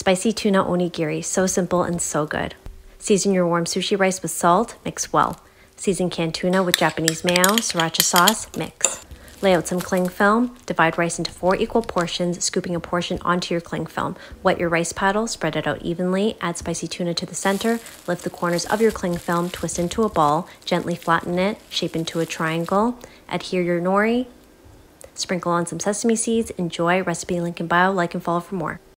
Spicy tuna onigiri, so simple and so good. Season your warm sushi rice with salt, mix well. Season canned tuna with Japanese mayo, sriracha sauce, mix. Lay out some cling film, divide rice into four equal portions, scooping a portion onto your cling film. Wet your rice paddle, spread it out evenly, add spicy tuna to the center, lift the corners of your cling film, twist into a ball, gently flatten it, shape into a triangle, adhere your nori, sprinkle on some sesame seeds, enjoy, recipe link in bio, like and follow for more.